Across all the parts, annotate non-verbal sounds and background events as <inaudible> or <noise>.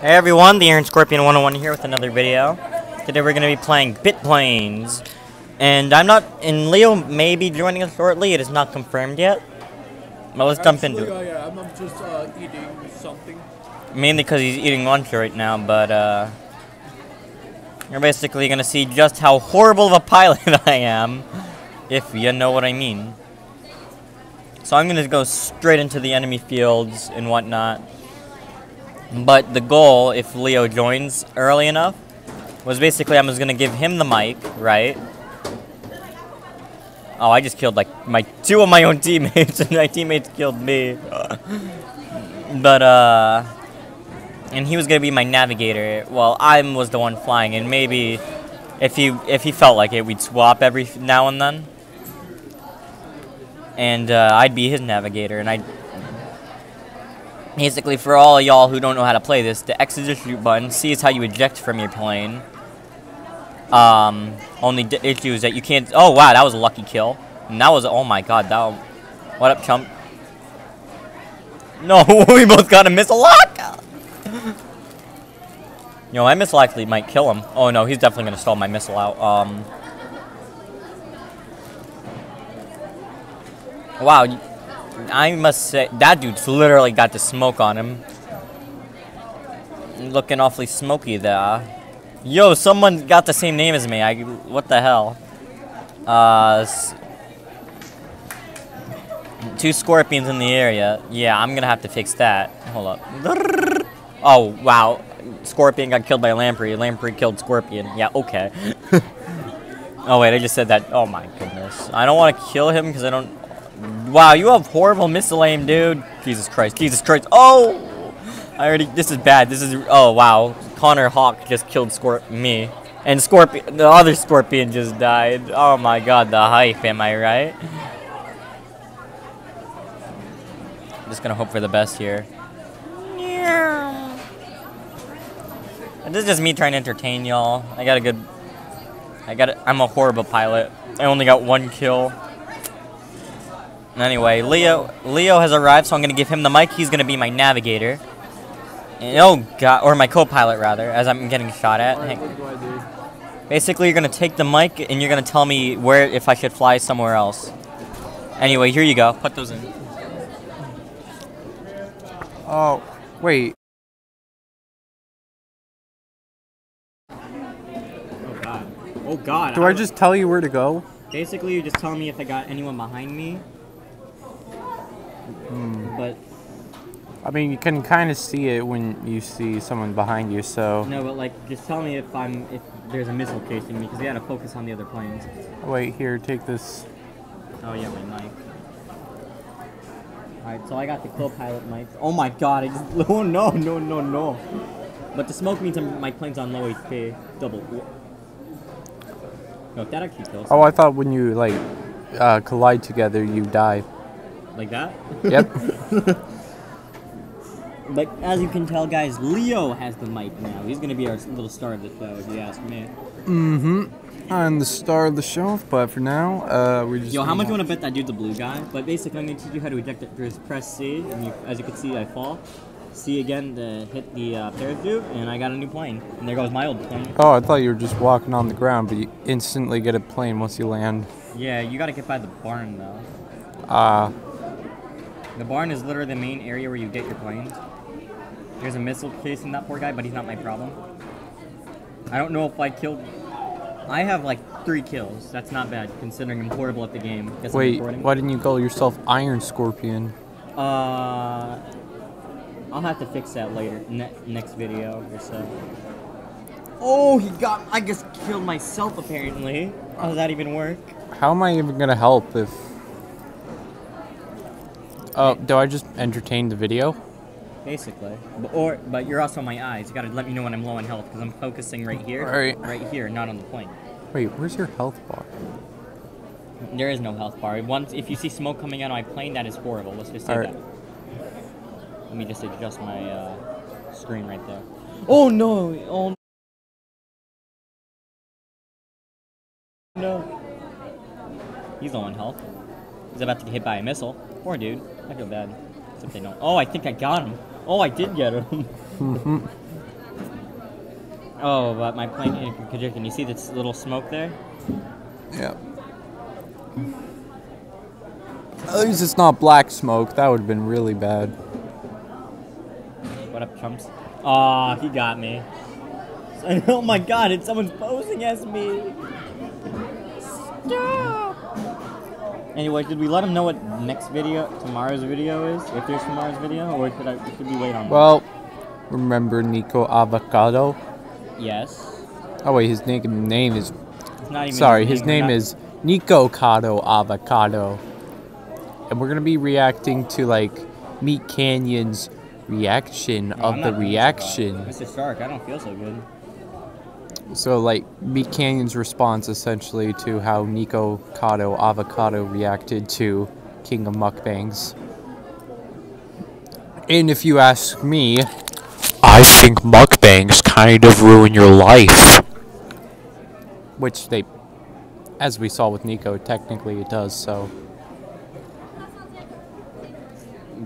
Hey everyone, the Iron Scorpion 101 here with another video. Today we're going to be playing Bit Planes. And I'm not, and Leo may be joining us shortly, it is not confirmed yet. But let's jump into it. Am. I'm just uh, eating something. Mainly because he's eating lunch right now, but uh... You're basically going to see just how horrible of a pilot <laughs> I am. If you know what I mean. So I'm going to go straight into the enemy fields and whatnot. But the goal, if Leo joins early enough, was basically I was going to give him the mic, right? Oh, I just killed like my two of my own teammates, <laughs> and my teammates killed me. but, uh... And he was going to be my navigator, while I was the one flying, and maybe if he, if he felt like it, we'd swap every now and then. And uh, I'd be his navigator, and I'd Basically, for all y'all who don't know how to play this, the X is the shoot button. C is how you eject from your plane. Um, only issue is that you can't. Oh wow, that was a lucky kill. And that was. Oh my god, that. What up, chump? No, <laughs> we both got a missile lock. Yo, my missile actually might kill him. Oh no, he's definitely gonna stall my missile out. Um. Wow, I must say, that dude's literally got the smoke on him. Looking awfully smoky there. Yo, someone got the same name as me. I, what the hell? Uh, two scorpions in the area. Yeah, I'm gonna have to fix that. Hold up. <laughs> Oh, wow. Scorpion got killed by Lamprey. Lamprey killed Scorpion. Yeah, okay. <laughs> oh, wait, I just said that. Oh, my goodness. I don't want to kill him because I don't Wow, you have horrible missile aim, dude. Jesus Christ. Jesus Christ. Oh! I already... This is bad. This is... Oh, wow. Connor Hawk just killed Scorp me. And Scorpion... The other Scorpion just died. Oh, my God. The hype, am I right? I'm just gonna hope for the best here. And this is just me trying to entertain y'all. I got a good... I got... A, I'm a horrible pilot. I only got one kill. Anyway, Leo Leo has arrived, so I'm going to give him the mic. He's going to be my navigator. And, oh, God. Or my co-pilot, rather, as I'm getting shot at. Right, what do I do? Basically, you're going to take the mic, and you're going to tell me where, if I should fly somewhere else. Anyway, here you go. Put those in. Oh, wait. Oh, God. Oh, God. Do I just tell you where to go? Basically, you're just telling me if I got anyone behind me. Hmm. But I mean, you can kind of see it when you see someone behind you, so... no, but like, just tell me if I'm if there's a missile chasing me because we gotta focus on the other planes. Wait, here, take this. Oh yeah, my mic. Alright, so I got the co-pilot mic. Oh my god, I just <laughs> oh no no no no. But the smoke means I'm, my plane's on low HP. Double. No, that actually kills. Oh, I thought when you, like, uh, collide together, you die. Like that? Yep. <laughs> But as you can tell, guys, Leo has the mic now. He's gonna be our little star of the show, if you ask me. mm-hmm. I'm the star of the show, but for now, uh, we just... Yo, how much you want to bet that dude's a blue guy? But basically, I'm gonna teach you how to eject it. Just press C, and you, as you can see, I fall. C again to hit the uh, parachute, and I got a new plane. And there goes my old plane. Oh, I thought you were just walking on the ground, but you instantly get a plane once you land. Yeah, you gotta get by the barn though. Ah, The barn is literally the main area where you get your planes. There's a missile chasing that poor guy, but he's not my problem. I don't know if I killed. I have like three kills. That's not bad considering I'm horrible at the game. Guess wait, why didn't you call yourself Iron Scorpion? Uh, I'll have to fix that later, ne next video or so. Oh, he got. I just killed myself apparently. How does that even work? How am I even gonna help if... Oh, do I just entertain the video? Basically, but, or but you're also my eyes. You gotta let me know when I'm low on health because I'm focusing right here, Right. right here, not on the plane. Wait, where's your health bar? There is no health bar. Once, if you see smoke coming out of my plane, that is horrible. Let's just say Alright. that. Let me just adjust my uh, screen right there. Oh no! Oh no! He's low on health. He's about to get hit by a missile. Poor dude. I feel bad. Except they don't. Oh, I think I got him. Oh, I did get him. <laughs> Oh, but my plane can you see this little smoke there? Yeah. At least it's not black smoke. That would have been really bad. What up, chumps? Aw, he got me. <laughs> Oh my god, it's someone's posing as me. Stop. Anyway, did we let him know what next video, tomorrow's video is? If there's tomorrow's video, or could I, should we wait on? that? Well, remember Nico Avocado? yes. Oh wait, his name name is It's not even. sorry. His name not- is Nikocado Avocado, and we're gonna be reacting to like MeatCanyon's reaction No, of the reaction. Mr. Stark, I don't feel so good. So like MeatCanyon's response essentially to how Nico Cado Avocado reacted to King of Mukbangs. And if you ask me, I think mukbangs kind of ruin your life. Which they, as we saw with Nico, technically it does. So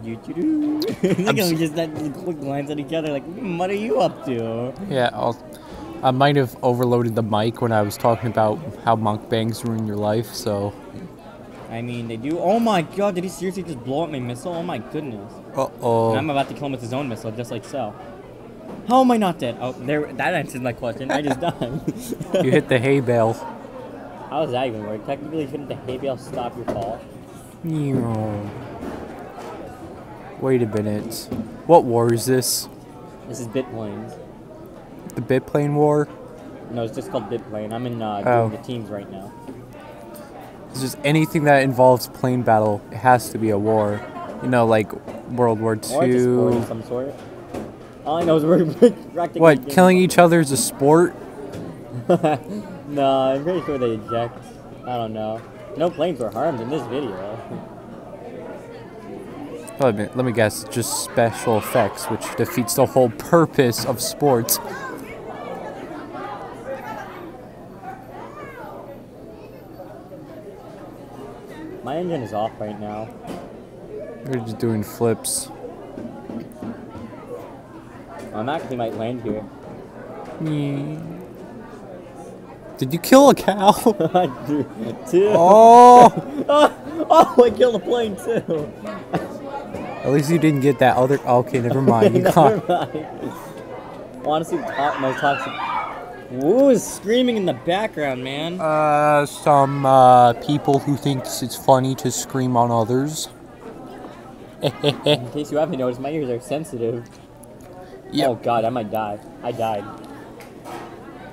<laughs> at him just that quick glance at each other, like, "Hmm, what are you up to? yeah, I'll, I might have overloaded the mic when I was talking about how mukbangs ruin your life. So I mean, they do. Oh my god, did he seriously just blow up my missile? Oh my goodness. uh And oh. I'm about to kill him with his own missile, just like so. How am I not dead? Oh, there. That answered my question. I just <laughs> died. You hit the hay bale. How does that even work? Technically, shouldn't the hay bale stop your fall? Meow. Wait a minute. What war is this? This is Bitplanes. The Bitplane War? No, it's just called Bitplane. I'm in uh, Oh. doing the teams right now. It's just anything that involves plane battle. It has to be a war. You know, like World War Or just sport of Two. some sort. All I know is we're <laughs> practically. What? Killing each other is a sport? <laughs> no, I'm pretty sure they eject. I don't know. No planes were harmed in this video. Let me, let me guess. Just special effects, which defeats the whole purpose of sports. My engine is off right now. We're just doing flips. I'm actually might land here. Did you kill a cow? <laughs> Two. oh! <laughs> oh, I killed a plane too. At least you didn't get that other. Okay, never mind. <laughs> You Never got. mind. Honestly, top, most toxic. Woo is screaming in the background, man. Uh, some uh, people who thinks it's funny to scream on others. In case you haven't noticed, my ears are sensitive. Yep. Oh god, I might die. I died.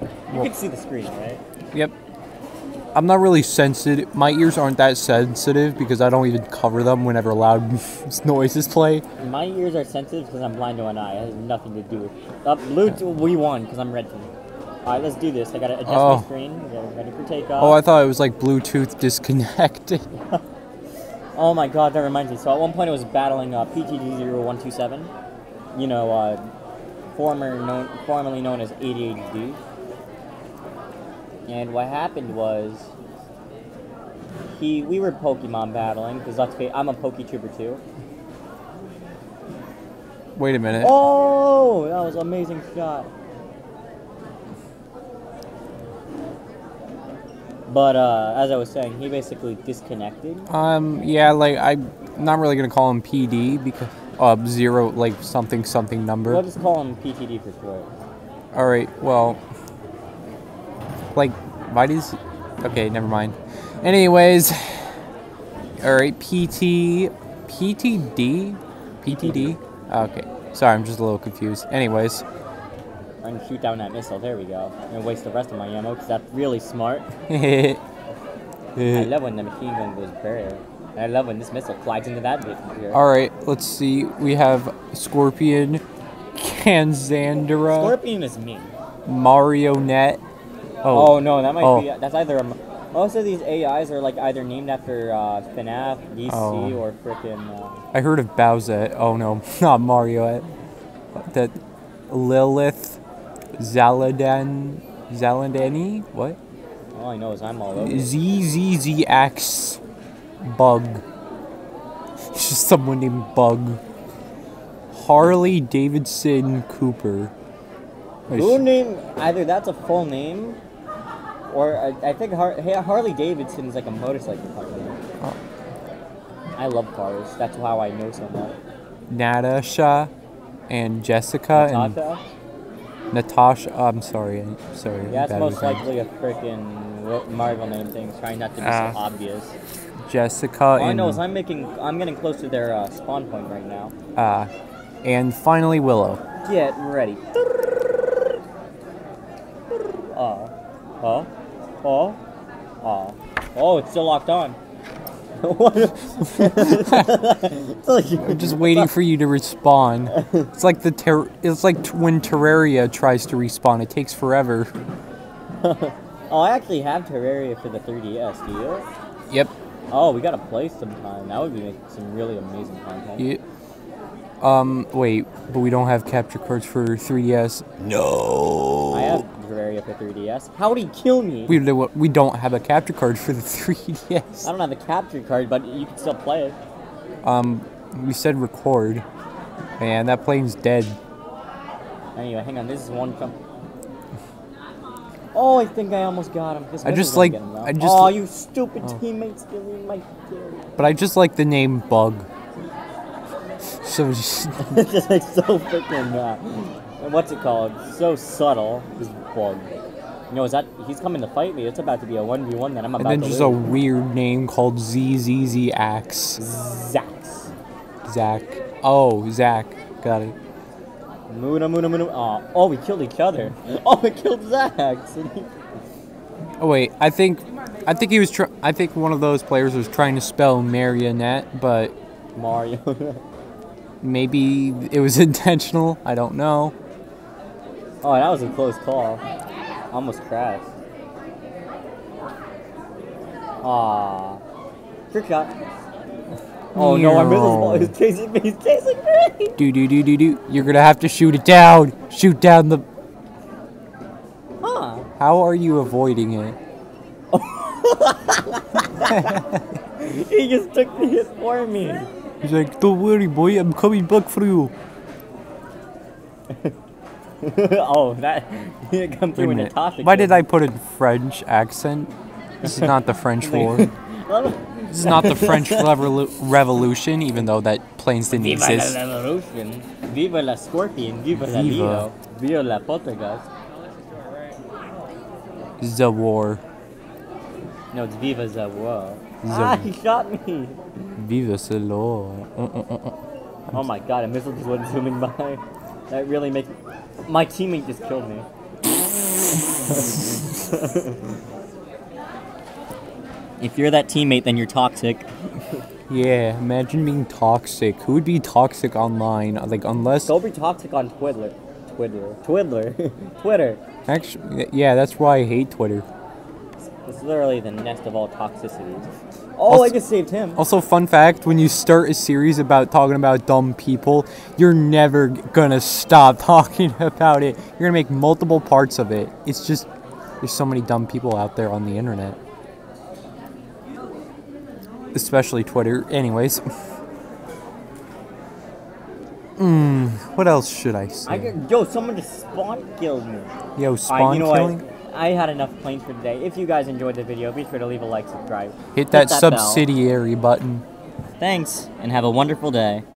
You Well- can see the screen, right? Yep. I'm not really sensitive. My ears aren't that sensitive because I don't even cover them whenever loud <laughs> noises play. My ears are sensitive because I'm blind to an eye. It has nothing to do with. Uh, blue, we won because I'm red team. Alright, let's do this. I gotta adjust Oh. my screen. Get ready for takeoff. Oh, I thought it was like Bluetooth disconnected. <laughs> Oh my god, that reminds me. So at one point I was battling uh, PTG0127. You know, uh, former known, formerly known as ADHD. And what happened was, he we were Pokemon battling because let's face, I'm a Poketrooper too. Wait a minute. Oh, that was an amazing shot. But uh, as I was saying, he basically disconnected. Um, yeah, like I'm not really gonna call him PD because uh zero like something something number. We'll just call him PTD for short. All right. Well, like, why does? Okay, never mind. Anyways, all right. PT, PTD, PTD. Okay. Sorry, I'm just a little confused. Anyways, I'm shoot down that missile. There we go. And waste the rest of my ammo because that's really smart. <laughs> I love when the machine gun goes bare. And I love when this missile collides into that bit here. right. Let's see. We have Scorpion, Kanzandra, Scorpion is me. Marionette. Oh, Oh, no, that might Oh. be. That's either. A, most of these AIs are like either named after uh, FNAF, DC, Oh. or frickin' Uh, I heard of Bowsette. Oh no, <laughs> not Marioette. That Lilith Zaladan Zaladani? What? all I know is I'm all over. ZZZX Bug. It's <laughs> just someone named Bug. Harley Davidson Cooper. Who sh- name either that's a full name, or I, I think Har- Har- Harley Davidson is like a motorcycle company. Oh. I love cars. That's how I know so much. Natasha and Jessica Natasha? and Natasha. I'm sorry. I'm sorry. Yeah, it's most likely a freaking Marvel name thing, trying not to be Ah. so obvious. Jessica All I know is I'm making, I'm getting close to their uh, spawn point right now. uh, and finally Willow. Get ready. Oh, oh, oh, oh, oh! It's still locked on. What? It's like- I'm just waiting for you to respawn. It's like the ter- It's like t- when Terraria tries to respawn. It takes forever. <laughs> oh, I actually have Terraria for the 3DS. Do you? Yep. Oh, we gotta play sometime. That would be some really amazing content. Yep. Um. Wait, but we don't have capture cards for 3DS. No. Have for 3DS. How would he kill me? We we don't have a capture card for the <laughs> 3DS. I don't have a capture card, but you can still play it. Um. We said record. Man, that plane's dead. Anyway, hang on. This is one from. Oh, I think I almost got him. This I just like- him. I just Oh, you stupid Oh. teammates stealing my. But I just like the name Bug. <laughs> So just it's just like so freaking. Uh, what's it called? So subtle. This bug. You know, is that he's coming to fight me? It's about to be a one v one that I'm about. and then just a weird name called ZZZ Axe. Zax. Zach. Oh, Zach. Got it. Muna Muna Muna. Oh, oh, we killed each other. <laughs> Oh, we killed Zax. <laughs> Oh wait, I think, I think he was. Tr- I think one of those players was trying to spell marionette, but Mario. <laughs> maybe it was intentional. I don't know. Oh, that was a close call. Almost crashed. Aw. Trick shot. Oh no, our missile's ball is chasing me. He's chasing me. Do do do do do. You're gonna have to shoot it down. Shoot down the. Huh. How are you avoiding it? <laughs> He just took the hit for me. He's like, don't worry, boy. I'm coming back for you. <laughs> <laughs> oh, that <laughs> he come through in minute. Natasha. Why did I put a French accent? This is not the French <laughs> War. This is not the French Revolu- Revolution, even though that planes didn't Viva la exist. revolution. Viva la scorpion. Viva, la Viva. Leo. Viva la Poltergust. The war. No, it's Viva the war. The- Ah, he shot me. Viva the law. Uh, uh, uh, uh. Oh my god, a missile just went zooming by. That really makes. My teammate just killed me. <laughs> if you're that teammate, then you're toxic. Yeah, imagine being toxic. Who would be toxic online? Uh, like, unless. Don't be toxic on Twiddler. Twiddler. Twiddler. <laughs> Twitter. Actually, yeah, that's why I hate Twitter. It's literally the nest of all toxicities. Oh, I Also- just saved him. Also, fun fact when you start a series about talking about dumb people, you're never gonna stop <laughs> talking about it. You're gonna make multiple parts of it. It's just, there's so many dumb people out there on the internet. Especially Twitter. Anyways. <laughs> Hmm, what else should I say? I yo, someone just spawn killed me. Yo, spawn you know killing? what? I had enough planes for today. If you guys enjoyed the video, be sure to leave a like, subscribe. Hit that, that bell. subsidiary button. Thanks, and have a wonderful day.